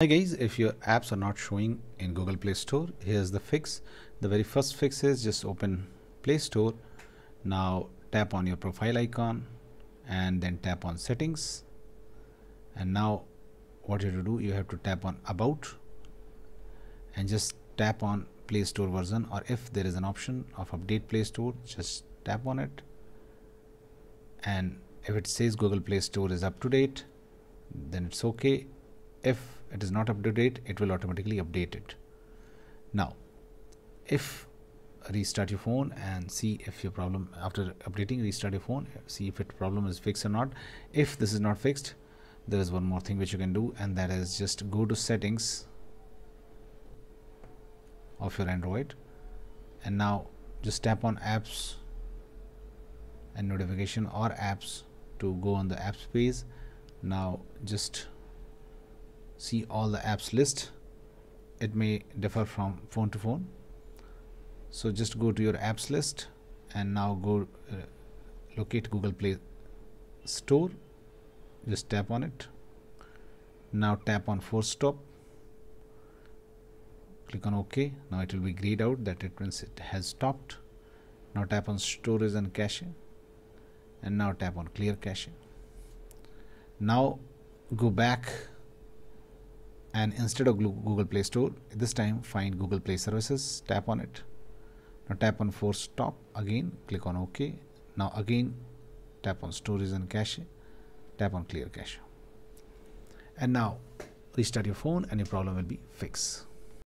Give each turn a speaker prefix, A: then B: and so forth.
A: Hi guys, if your apps are not showing in Google Play Store, here's the fix. The very first fix is just open Play Store. Now tap on your profile icon and then tap on settings. And now what you have to do, you have to tap on about and just tap on Play Store version or if there is an option of update Play Store, just tap on it. And if it says Google Play Store is up to date, then it's okay. If it is not up to date it will automatically update it. Now if restart your phone and see if your problem after updating restart your phone see if it problem is fixed or not. If this is not fixed there is one more thing which you can do and that is just go to settings of your android and now just tap on apps and notification or apps to go on the apps page. Now just see all the apps list it may differ from phone to phone. So just go to your apps list and now go uh, locate Google Play Store. Just tap on it. Now tap on force stop. Click on OK. Now it will be grayed out that it means it has stopped. Now tap on storage and cache. And now tap on clear cache. Now go back and instead of Google Play Store this time find Google Play Services tap on it. Now tap on force stop again click on OK. Now again tap on storage and cache tap on clear cache. And now restart your phone and your problem will be fixed